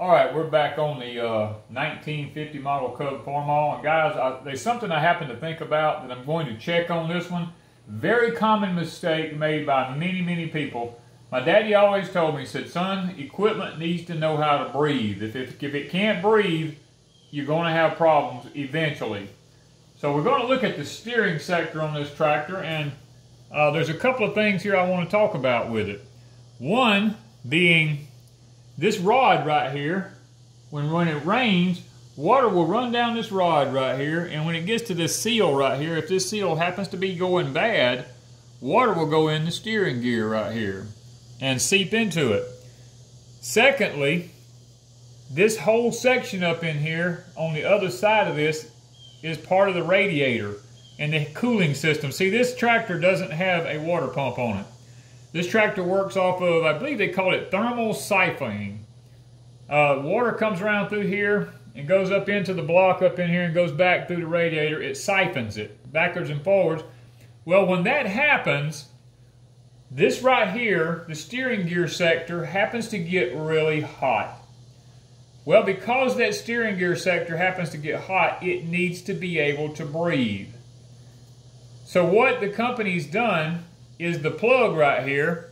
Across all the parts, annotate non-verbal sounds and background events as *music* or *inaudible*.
All right, we're back on the uh, 1950 model Cub Farmall. And guys, I, there's something I happen to think about that I'm going to check on this one. Very common mistake made by many, many people. My daddy always told me, he said, son, equipment needs to know how to breathe. If it, if it can't breathe, you're going to have problems eventually. So we're going to look at the steering sector on this tractor, and uh, there's a couple of things here I want to talk about with it. One being this rod right here, when, when it rains, water will run down this rod right here, and when it gets to this seal right here, if this seal happens to be going bad, water will go in the steering gear right here and seep into it. Secondly, this whole section up in here on the other side of this is part of the radiator and the cooling system. See, this tractor doesn't have a water pump on it. This tractor works off of, I believe they call it thermal siphoning. Uh, water comes around through here and goes up into the block up in here and goes back through the radiator. It siphons it backwards and forwards. Well, when that happens, this right here, the steering gear sector, happens to get really hot. Well, because that steering gear sector happens to get hot, it needs to be able to breathe. So what the company's done is the plug right here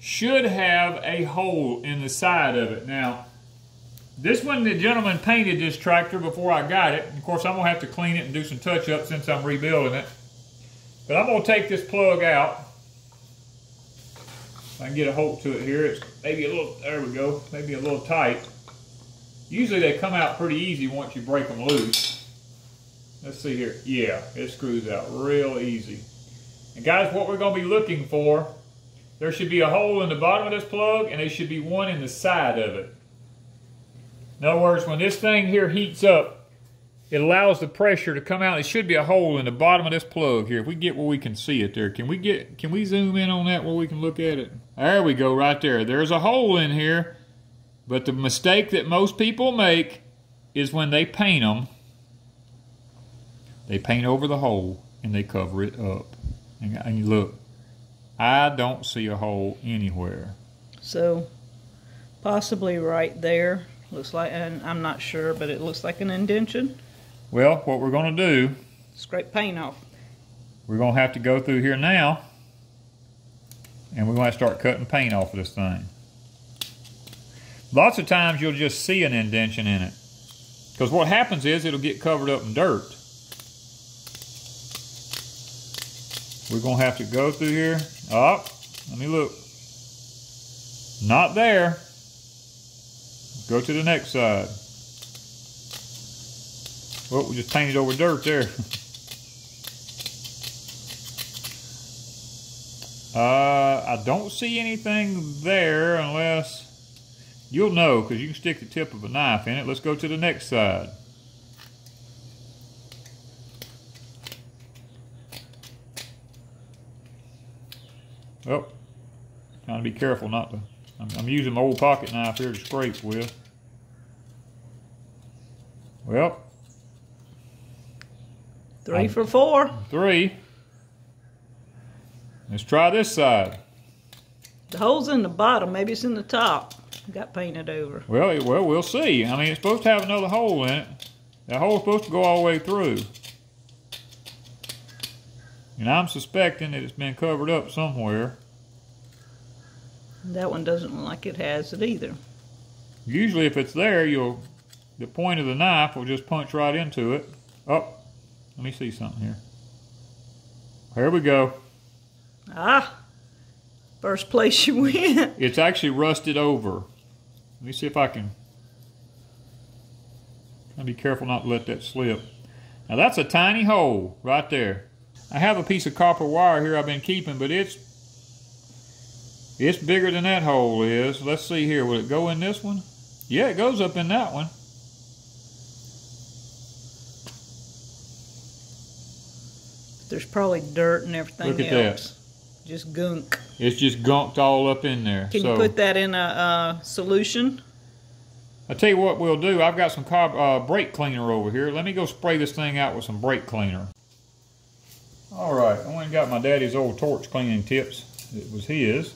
should have a hole in the side of it. Now, this one, the gentleman painted this tractor before I got it. Of course, I'm going to have to clean it and do some touch-up since I'm rebuilding it. But I'm going to take this plug out. I can get a hold to it here. It's maybe a little, there we go, maybe a little tight. Usually they come out pretty easy once you break them loose. Let's see here. Yeah, it screws out real easy. And guys, what we're going to be looking for, there should be a hole in the bottom of this plug and there should be one in the side of it. In other words, when this thing here heats up, it allows the pressure to come out. It should be a hole in the bottom of this plug here. If we get where we can see it there, can we get? Can we zoom in on that where we can look at it? There we go, right there. There's a hole in here, but the mistake that most people make is when they paint them, they paint over the hole and they cover it up. And, you look, I don't see a hole anywhere. So, possibly right there. Looks like, and I'm not sure, but it looks like an indention. Well, what we're going to do... Scrape paint off. We're going to have to go through here now. And we're going to start cutting paint off of this thing. Lots of times you'll just see an indention in it. Because what happens is it'll get covered up in dirt. We're going to have to go through here. Oh, let me look. Not there. Go to the next side. Well, we just painted over dirt there. *laughs* uh, I don't see anything there unless you'll know because you can stick the tip of a knife in it. Let's go to the next side. Oh, trying to be careful not to. I'm, I'm using my old pocket knife here to scrape with. Well. Three I'm, for four. Three. Let's try this side. The hole's in the bottom. Maybe it's in the top. Got painted over. Well, well, we'll see. I mean, it's supposed to have another hole in it. That hole's supposed to go all the way through. And I'm suspecting that it's been covered up somewhere. That one doesn't look like it has it either. Usually if it's there, you'll the point of the knife will just punch right into it. Oh, let me see something here. Here we go. Ah, first place you went. *laughs* It's actually rusted over. Let me see if I can. I'll be careful not to let that slip. Now that's a tiny hole right there. I have a piece of copper wire here I've been keeping, but it's it's bigger than that hole is. Let's see here. Will it go in this one? Yeah, it goes up in that one. There's probably dirt and everything Look at else. That. Just gunk. It's just gunked all up in there. Can so, you put that in a, a solution? I tell you what we'll do. I've got some uh, brake cleaner over here. Let me go spray this thing out with some brake cleaner. All right, I went and got my daddy's old torch cleaning tips. It was his.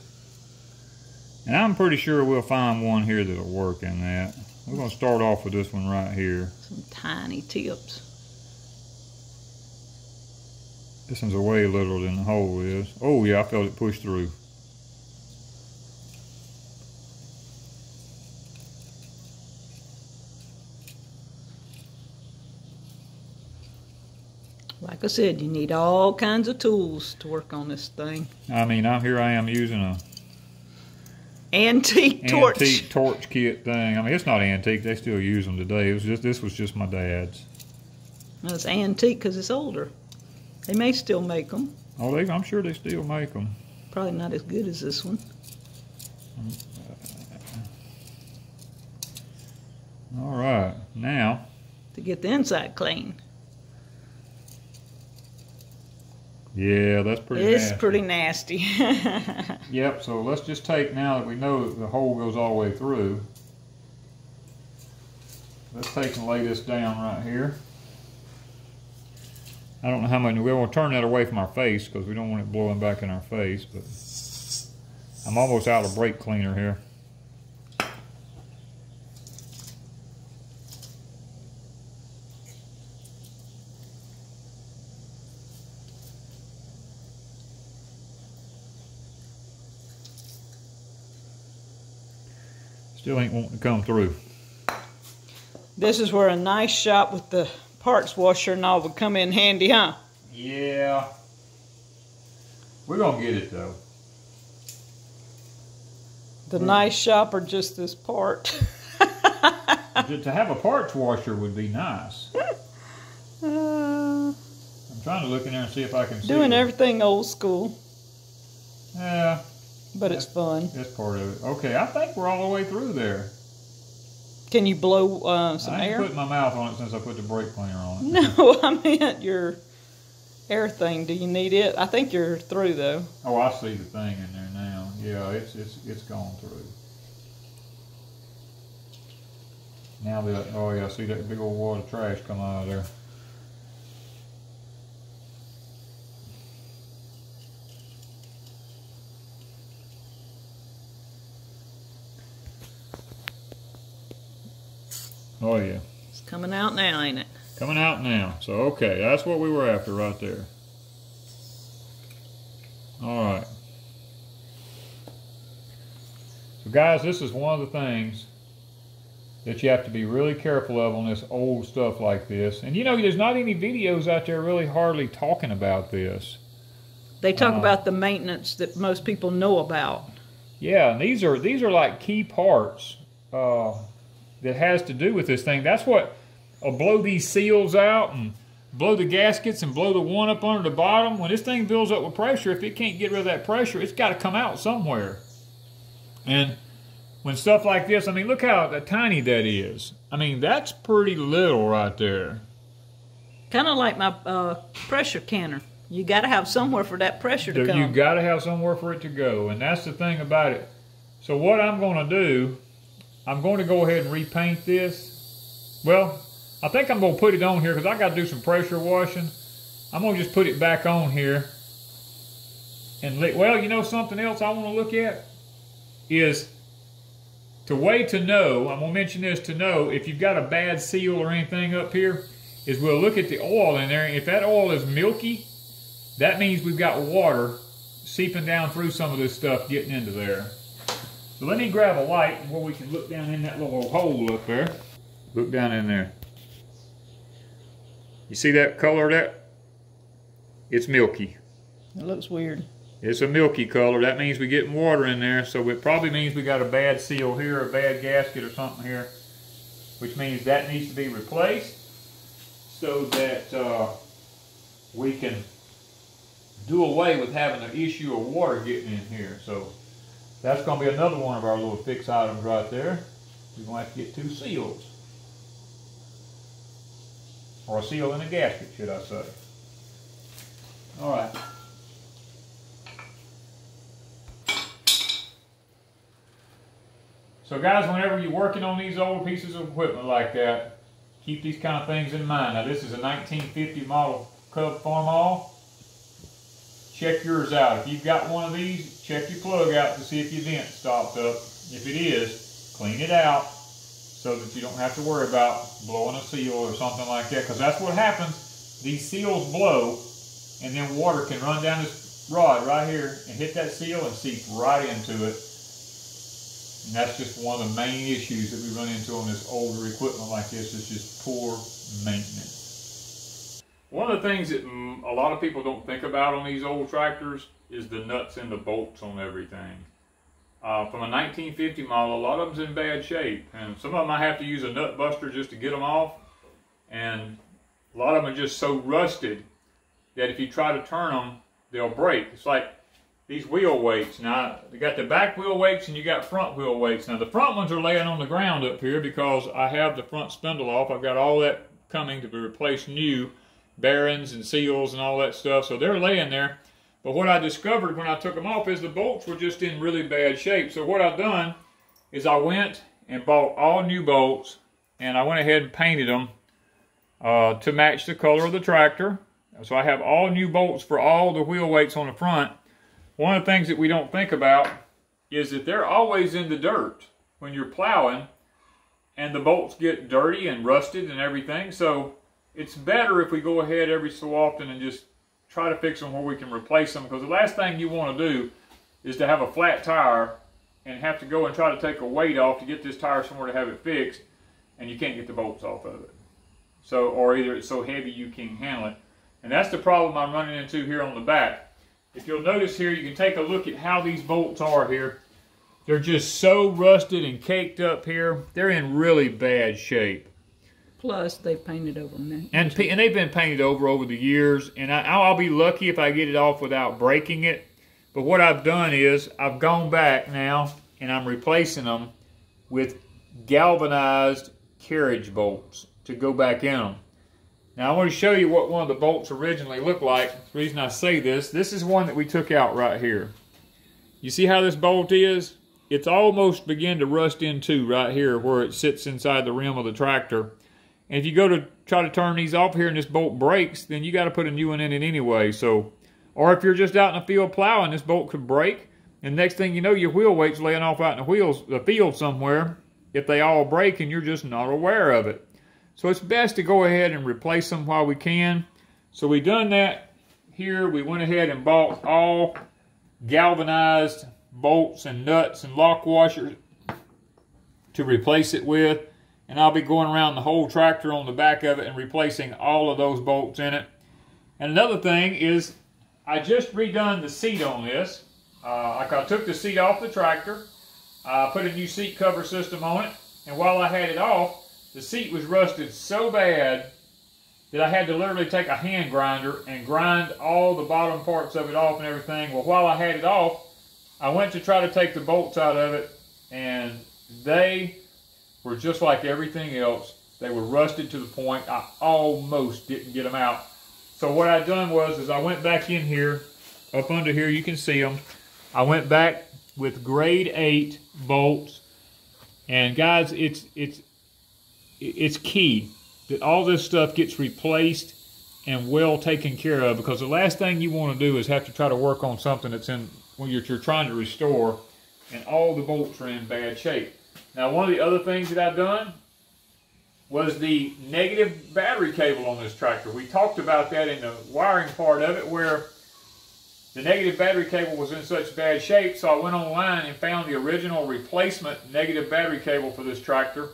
And I'm pretty sure we'll find one here that'll work in that. We're going to start off with this one right here. Some tiny tips. This one's way littler than the hole is. Oh yeah, I felt it push through. Like I said, you need all kinds of tools to work on this thing. I mean, I'm here. I am using a antique torch. Antique torch kit thing. I mean, it's not antique. They still use them today. It was just this was just my dad's. Well, it's antique because it's older. They may still make them. Oh, they, I'm sure they still make them. Probably not as good as this one. All right, now. To get the inside clean. Yeah, that's pretty It's nasty. pretty nasty. *laughs* yep, so let's just take, now that we know that the hole goes all the way through, let's take and lay this down right here. I don't know how many, we want to turn that away from our face because we don't want it blowing back in our face, but I'm almost out of brake cleaner here. Still ain't wanting to come through. This is where a nice shop with the parts washer and all would come in handy, huh? Yeah. We're going to get it, though. The nice shop or just this part? *laughs* to have a parts washer would be nice. Uh, I'm trying to look in there and see if I can see. doing everything old school, Yeah, but it's fun. that's part of it. Okay, I think we're all the way through there. Can you blow uh, some air? I ain't air? putting my mouth on it since I put the brake cleaner on it. No, *laughs* I meant your air thing. Do you need it? I think you're through though. Oh, I see the thing in there now. Yeah, it's it's it's gone through. Now that oh yeah, see that big old wad of trash come out of there. Oh yeah. It's coming out now, ain't it? Coming out now. So, okay, that's what we were after right there. All right. So, guys, this is one of the things that you have to be really careful of on this old stuff like this. And you know, there's not any videos out there really hardly talking about this. They talk Uh, about the maintenance that most people know about. Yeah, and these are these are like key parts uh, that has to do with this thing. That's what will blow these seals out and blow the gaskets and blow the one up under the bottom. When this thing builds up with pressure, if it can't get rid of that pressure, it's got to come out somewhere. And when stuff like this, I mean, look how tiny that is. I mean, that's pretty little right there. Kind of like my uh, pressure canner. You got to have somewhere for that pressure to So come. you got to have somewhere for it to go, and that's the thing about it. So what I'm going to do, I'm going to go ahead and repaint this. Well, I think I'm going to put it on here because I got to do some pressure washing. I'm going to just put it back on here. And let, well, you know something else I want to look at is the way to know. I'm going to mention this to know if you've got a bad seal or anything up here. Is we'll look at the oil in there. If that oil is milky, that means we've got water seeping down through some of this stuff getting into there. So let me grab a light where we can look down in that little hole up there. Look down in there. You see that color that? It's milky. It looks weird. It's a milky color. That means we're getting water in there. So it probably means we got a bad seal here, a bad gasket or something here. Which means that needs to be replaced so that uh, we can do away with having the issue of water getting in here. So that's going to be another one of our little fix items right there. We're going to have to get two seals. Or a seal and a gasket, should I say. All right. So guys, whenever you're working on these old pieces of equipment like that, keep these kind of things in mind. Now this is a 1950 model Cub Farmall. Check yours out. If you've got one of these, check your plug out to see if your vent stopped up. If it is, clean it out. so that you don't have to worry about blowing a seal or something like that because that's what happens. These seals blow and then water can run down this rod right here and hit that seal and seep right into it. And that's just one of the main issues that we run into on this older equipment like this is just poor maintenance. One of the things that a lot of people don't think about on these old tractors is the nuts and the bolts on everything. Uh, from a 1950 model, a lot of them's in bad shape, and some of them I have to use a nut buster just to get them off, and a lot of them are just so rusted that if you try to turn them, they'll break. It's like these wheel weights. Now, you got the back wheel weights and you got front wheel weights. Now, the front ones are laying on the ground up here because I have the front spindle off. I've got all that coming to be replaced new, bearings and seals and all that stuff. So they're laying there. But what I discovered when I took them off is the bolts were just in really bad shape. So what I've done is I went and bought all new bolts and I went ahead and painted them uh, to match the color of the tractor. So I have all new bolts for all the wheel weights on the front. One of the things that we don't think about is that they're always in the dirt when you're plowing and the bolts get dirty and rusted and everything. So it's better if we go ahead every so often and just try to fix them where we can replace them because the last thing you want to do is to have a flat tire and have to go and try to take a weight off to get this tire somewhere to have it fixed and you can't get the bolts off of it. So, or either it's so heavy you can't handle it. And that's the problem I'm running into here on the back. If you'll notice here, you can take a look at how these bolts are here. They're just so rusted and caked up here. They're in really bad shape. Plus, they painted over them. And, and they've been painted over over the years. And I, I'll be lucky if I get it off without breaking it. But what I've done is I've gone back now and I'm replacing them with galvanized carriage bolts to go back in them. Now I want to show you what one of the bolts originally looked like. The reason I say this, this is one that we took out right here. You see how this bolt is? It's almost beginning to rust into right here where it sits inside the rim of the tractor. And if you go to try to turn these off here and this bolt breaks, then you got to put a new one in it anyway. So, Or if you're just out in the field plowing, this bolt could break. And next thing you know, your wheel weight's laying off out in the wheels, the field somewhere if they all break and you're just not aware of it. So it's best to go ahead and replace them while we can. So we done that here. We went ahead and bought all galvanized bolts and nuts and lock washers to replace it with. And I'll be going around the whole tractor on the back of it and replacing all of those bolts in it. And another thing is I just redone the seat on this. Uh, I took the seat off the tractor. I put a new seat cover system on it. And while I had it off, the seat was rusted so bad that I had to literally take a hand grinder and grind all the bottom parts of it off and everything. Well, while I had it off, I went to try to take the bolts out of it, and they were just like everything else. They were rusted to the point I almost didn't get them out. So what I done was is I went back in here, up under here, you can see them. I went back with grade 8 bolts. And guys, it's it's it's key that all this stuff gets replaced and well taken care of because the last thing you want to do is have to try to work on something that's in when you're, you're trying to restore and all the bolts are in bad shape. Now one of the other things that I've done was the negative battery cable on this tractor. We talked about that in the wiring part of it where the negative battery cable was in such bad shape so I went online and found the original replacement negative battery cable for this tractor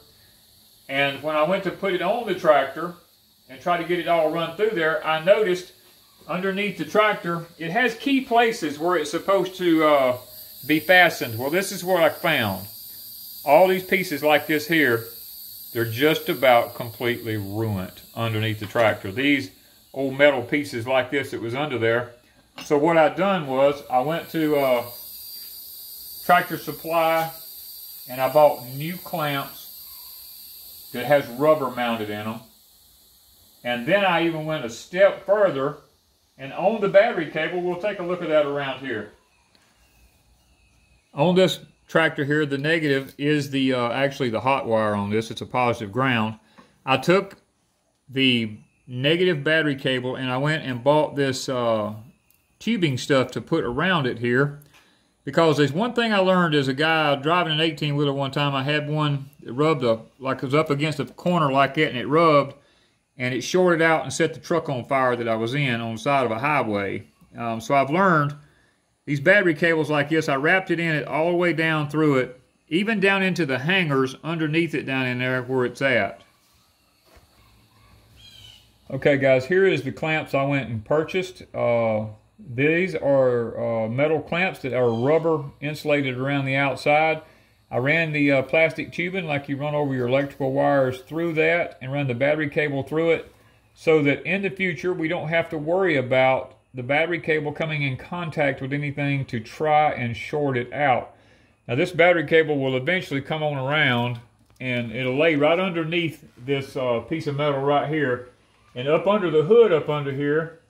and when I went to put it on the tractor and try to get it all run through there, I noticed underneath the tractor, it has key places where it's supposed to uh, be fastened. Well, this is what I found. All these pieces like this here, they're just about completely ruined underneath the tractor. These old metal pieces like this that was under there. So what I done was I went to uh, Tractor Supply and I bought new clamps that has rubber mounted in them. And then I even went a step further and on the battery cable, we'll take a look at that around here. On this tractor here, the negative is the uh, actually the hot wire on this. It's a positive ground. I took the negative battery cable and I went and bought this uh, tubing stuff to put around it here because there's one thing I learned as a guy driving an 18 wheeler one time. I had one that rubbed a, like it was up against a corner like that and it rubbed and it shorted out and set the truck on fire that I was in on the side of a highway. Um, so I've learned these battery cables like this, I wrapped it in it all the way down through it, even down into the hangers underneath it down in there where it's at. Okay guys, here is the clamps I went and purchased. Uh, these are uh, metal clamps that are rubber insulated around the outside. I ran the uh, plastic tubing like you run over your electrical wires through that and run the battery cable through it so that in the future we don't have to worry about the battery cable coming in contact with anything to try and short it out. Now this battery cable will eventually come on around and it'll lay right underneath this uh, piece of metal right here. And up under the hood up under here,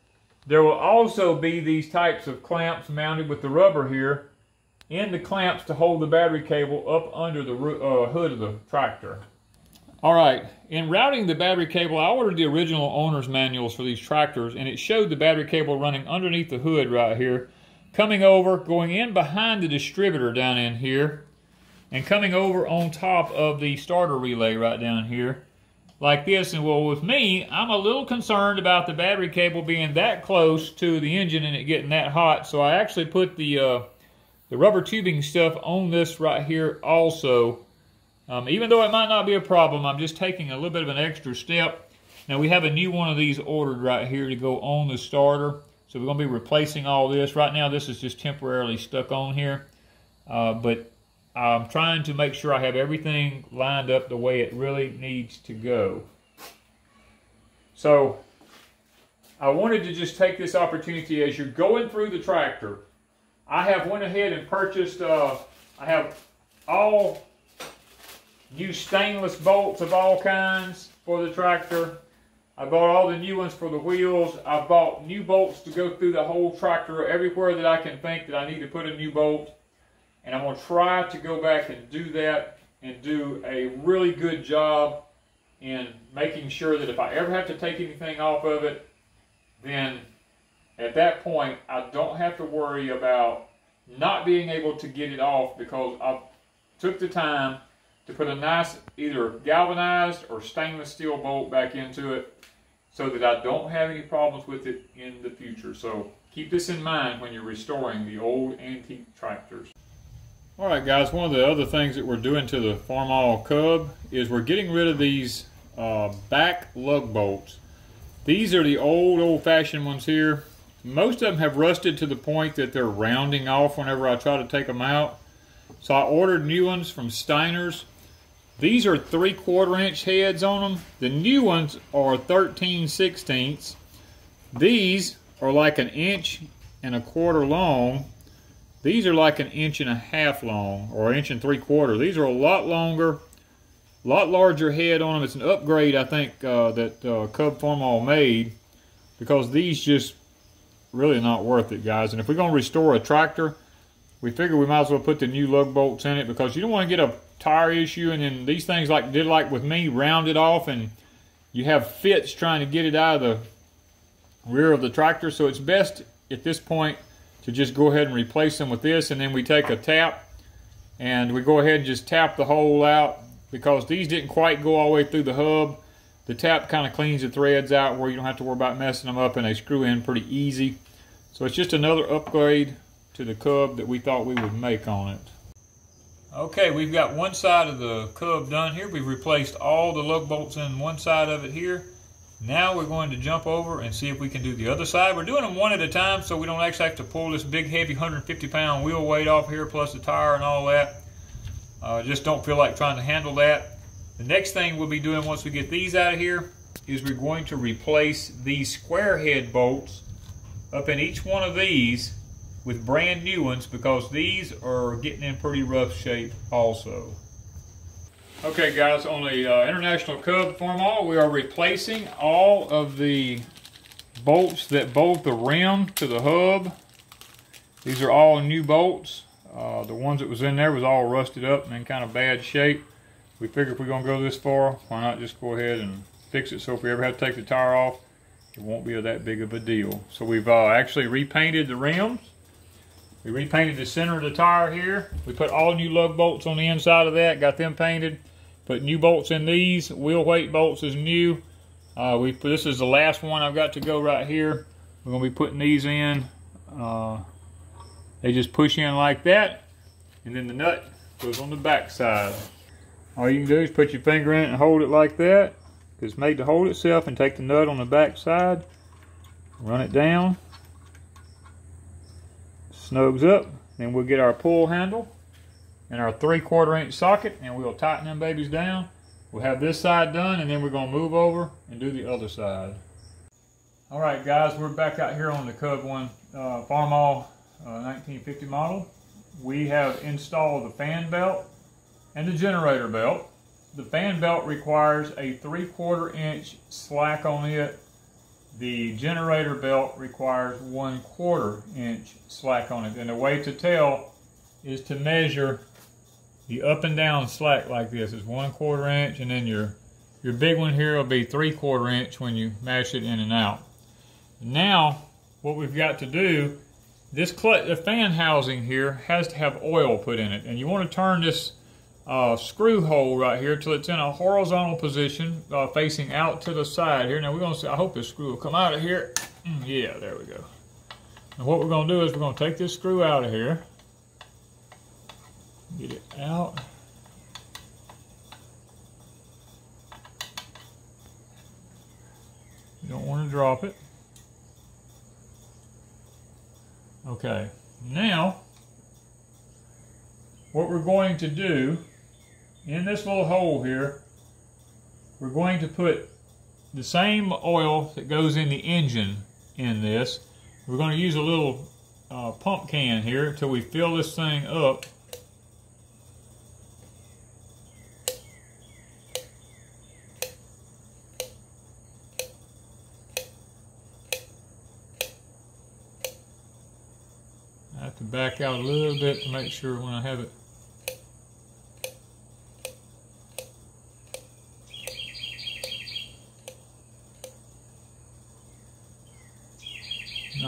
there will also be these types of clamps mounted with the rubber here in the clamps to hold the battery cable up under the uh, hood of the tractor. All right, in routing the battery cable, I ordered the original owner's manuals for these tractors, and it showed the battery cable running underneath the hood right here, coming over, going in behind the distributor down in here, and coming over on top of the starter relay right down here, like this. And well, with me, I'm a little concerned about the battery cable being that close to the engine and it getting that hot, so I actually put the uh, the rubber tubing stuff on this right here also. Um, even though it might not be a problem, I'm just taking a little bit of an extra step. Now we have a new one of these ordered right here to go on the starter. So we're going to be replacing all this. Right now this is just temporarily stuck on here. Uh, but I'm trying to make sure I have everything lined up the way it really needs to go. So I wanted to just take this opportunity as you're going through the tractor I have went ahead and purchased, uh, I have all new stainless bolts of all kinds for the tractor. I bought all the new ones for the wheels. I bought new bolts to go through the whole tractor everywhere that I can think that I need to put a new bolt. And I'm going to try to go back and do that and do a really good job in making sure that if I ever have to take anything off of it, then at that point, I don't have to worry about not being able to get it off because I took the time to put a nice either galvanized or stainless steel bolt back into it so that I don't have any problems with it in the future. So keep this in mind when you're restoring the old antique tractors. Alright guys, one of the other things that we're doing to the Farmall Cub is we're getting rid of these uh, back lug bolts. These are the old old-fashioned ones here. Most of them have rusted to the point that they're rounding off whenever I try to take them out. So I ordered new ones from Steiner's. These are 3 quarter inch heads on them. The new ones are 13 sixteenths. These are like an inch and a quarter long. These are like an inch and a half long, or inch and three quarter. These are a lot longer, a lot larger head on them. It's an upgrade, I think, uh, that uh, Cub Farmall made, because these just really not worth it, guys. And if we're going to restore a tractor, we figure we might as well put the new lug bolts in it because you don't want to get a tire issue and then these things like did like with me round it off and you have fits trying to get it out of the rear of the tractor so it's best at this point to just go ahead and replace them with this and then we take a tap and we go ahead and just tap the hole out because these didn't quite go all the way through the hub the tap kind of cleans the threads out where you don't have to worry about messing them up and they screw in pretty easy. So it's just another upgrade to the Cub that we thought we would make on it. Okay, we've got one side of the Cub done here. We've replaced all the lug bolts in one side of it here. Now we're going to jump over and see if we can do the other side. We're doing them one at a time so we don't actually have to pull this big heavy 150 pound wheel weight off here plus the tire and all that. Uh, just don't feel like trying to handle that. The next thing we'll be doing once we get these out of here is we're going to replace these square head bolts up in each one of these with brand new ones because these are getting in pretty rough shape also. Okay guys, on the uh, International Cub Farmall, we are replacing all of the bolts that bolt the rim to the hub. These are all new bolts. Uh, the ones that was in there was all rusted up and in kind of bad shape we figured if we're going to go this far, why not just go ahead and fix it so if we ever have to take the tire off, it won't be that big of a deal. So we've uh, actually repainted the rims. We repainted the center of the tire here. We put all new lug bolts on the inside of that, got them painted. Put new bolts in these. Wheel weight bolts is new. Uh, we This is the last one I've got to go right here. We're going to be putting these in. Uh, they just push in like that. And then the nut goes on the back side. All you can do is put your finger in it and hold it like that. It's made to hold itself and take the nut on the back side. Run it down. Snugs up. Then we'll get our pull handle and our three quarter inch socket and we'll tighten them babies down. We'll have this side done and then we're going to move over and do the other side. All right guys, we're back out here on the Cub One uh, Farmall uh, 1950 model. We have installed the fan belt and the generator belt. The fan belt requires a three quarter inch slack on it. The generator belt requires one quarter inch slack on it. And the way to tell is to measure the up and down slack like this It's one quarter inch and then your your big one here will be three quarter inch when you mash it in and out. Now what we've got to do this the fan housing here has to have oil put in it and you want to turn this uh, screw hole right here till it's in a horizontal position uh, facing out to the side here. Now we're going to see, I hope this screw will come out of here. Mm, yeah, there we go. And what we're going to do is we're going to take this screw out of here. Get it out. You don't want to drop it. Okay, now what we're going to do in this little hole here, we're going to put the same oil that goes in the engine in this. We're going to use a little uh, pump can here until we fill this thing up I have to back out a little bit to make sure when I have it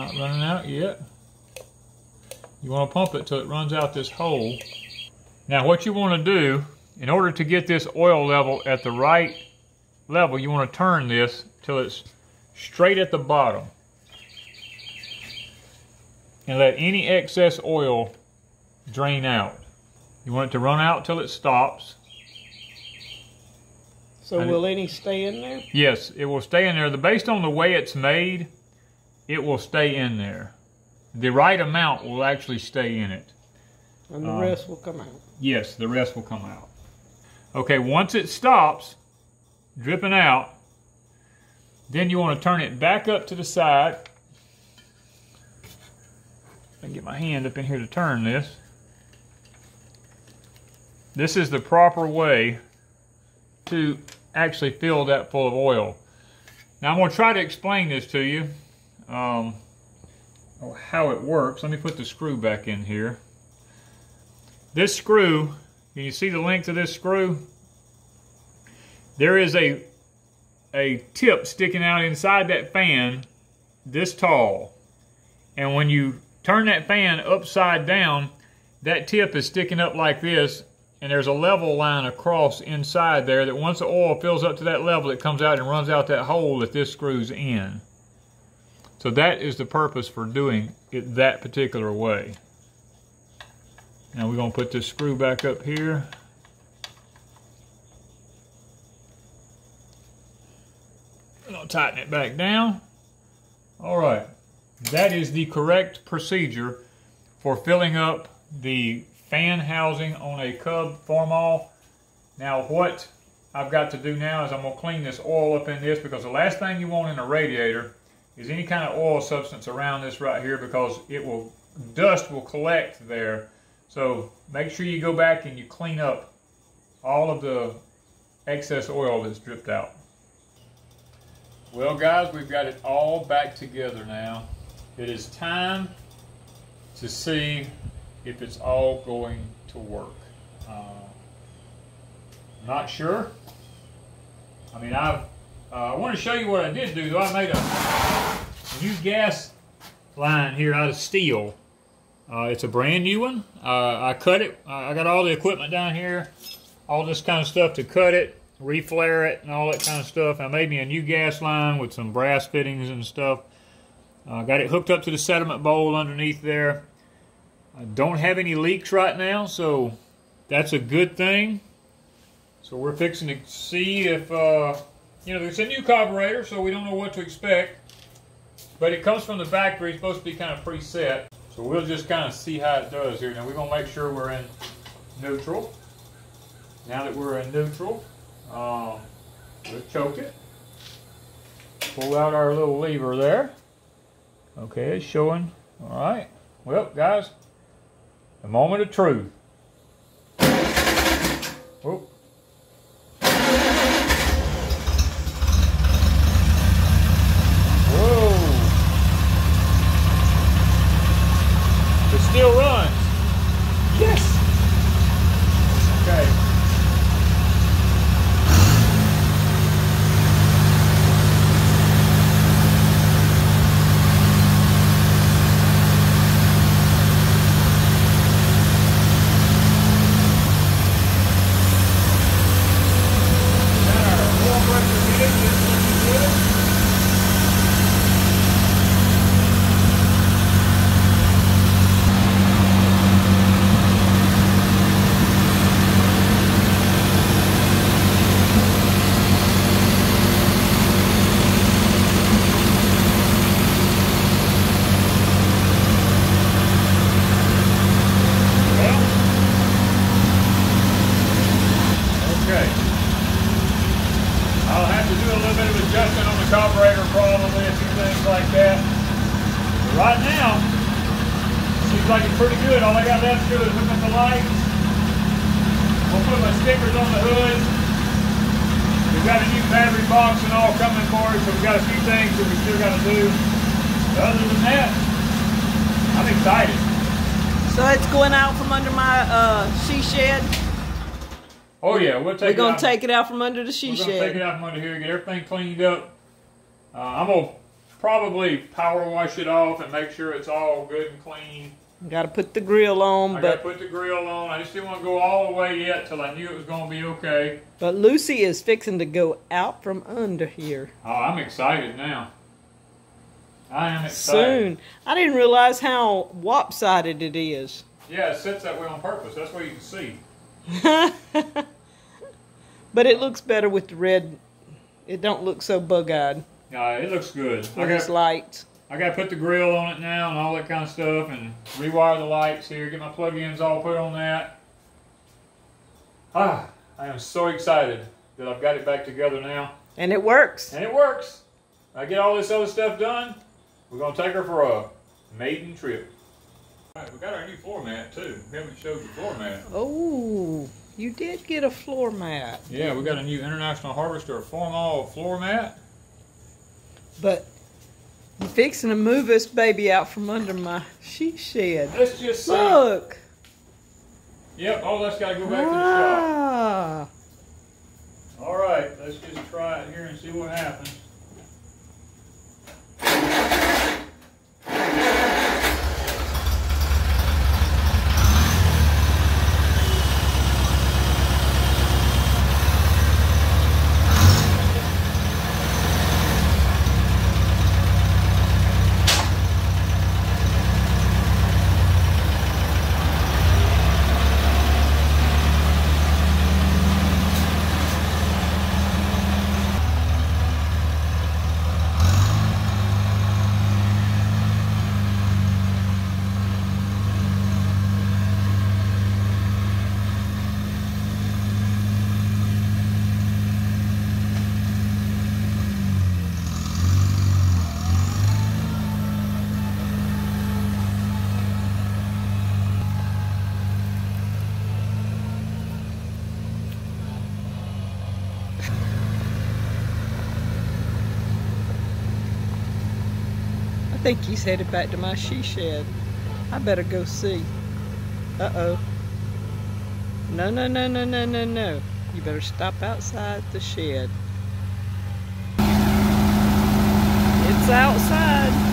not running out yet. You want to pump it till it runs out this hole. Now what you want to do, in order to get this oil level at the right level, you want to turn this till it's straight at the bottom and let any excess oil drain out. You want it to run out till it stops. So and will it, any stay in there? Yes, it will stay in there. The, based on the way it's made, it will stay in there. The right amount will actually stay in it. And the um, rest will come out. Yes, the rest will come out. Okay, once it stops dripping out, then you want to turn it back up to the side I can get my hand up in here to turn this. This is the proper way to actually fill that full of oil. Now I'm going to try to explain this to you, um, how it works. Let me put the screw back in here. This screw, can you see the length of this screw? There is a, a tip sticking out inside that fan this tall. And when you turn that fan upside down, that tip is sticking up like this, and there's a level line across inside there that once the oil fills up to that level, it comes out and runs out that hole that this screws in. So that is the purpose for doing it that particular way. Now we're going to put this screw back up here. I'm going to tighten it back down. All right. That is the correct procedure for filling up the fan housing on a Cub Farmall. Now what I've got to do now is I'm going to clean this oil up in this because the last thing you want in a radiator is any kind of oil substance around this right here because it will dust will collect there. So make sure you go back and you clean up all of the excess oil that's dripped out. Well guys, we've got it all back together now. It is time to see if it's all going to work. Uh, not sure. I mean, I've, uh, I want to show you what I did do. Though I made a new gas line here out of steel. Uh, it's a brand new one. Uh, I cut it. I got all the equipment down here, all this kind of stuff to cut it, reflare it, and all that kind of stuff. I made me a new gas line with some brass fittings and stuff. Uh, got it hooked up to the sediment bowl underneath there. I don't have any leaks right now, so that's a good thing. So we're fixing to see if, uh, you know, it's a new carburetor, so we don't know what to expect. But it comes from the factory, it's supposed to be kind of preset. So we'll just kind of see how it does here. Now we're going to make sure we're in neutral. Now that we're in neutral, um, we'll choke it. Pull out our little lever there. Okay, it's showing. All right. Well, guys, the moment of truth. Whoa. It still runs. Yes. Okay. Got our oil pressure meter just looking good. Well, okay. I'll have to do a little bit of adjustment on the carburetor probably, a few things like that. But right now, seems like it's pretty good. All I got left to do is hook up the lights. We'll put my stickers on the hood. We've got a new battery box and all coming for us, so we've got a few things that we still got to do. But other than that, I'm excited. So it's going out from under my uh, she shed. Oh yeah, we'll take We're gonna out. take it out from under the she We're gonna take it out from under here, get everything cleaned up. Uh, I'm gonna probably power wash it off and make sure it's all good and clean. Got to put the grill on, I but put the grill on. I just didn't want to go all the way yet till I knew it was gonna be okay. but Lucy is fixing to go out from under here Oh, I'm excited now. I am excited. soon. I didn't realize how lopsided it is. Yeah, it sits that way on purpose. That's where you can see. *laughs* but it looks better with the red. It don't look so bug-eyed Yeah, it looks good. I got, lights. I got to put the grill on it now and all that kind of stuff, and rewire the lights here. Get my plug-ins all put on that. Ah, I am so excited that I've got it back together now. And it works. And it works. I get all this other stuff done. We're gonna take her for a maiden trip. All right, we got our new floor mat too. We haven't showed the floor mat. Oh, you did get a floor mat. Yeah, we got a new International Harvester Farmall floor mat. But I'm fixing to move this baby out from under my she shed. Let's just say, Look. yep, all that's gotta go back to the shop. Ah. All right, let's just try it here and see what happens. Think he's headed back to my she shed. I better go see. Uh oh. No, no, no, no, no, no, no. You better stop outside the shed. It's outside.